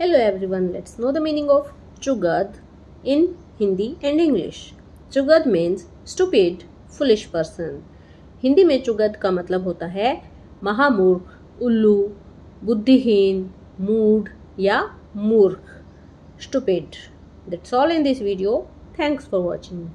Hello everyone, let's know the meaning of Chugad in Hindi and English. Chugad means stupid, foolish person. Hindi में चुगद का मतलब होता है महामूर्ख उल्लू बुद्धिहीन मूड या मूर्ख stupid that's all in this video thanks for watching